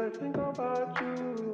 always think about you.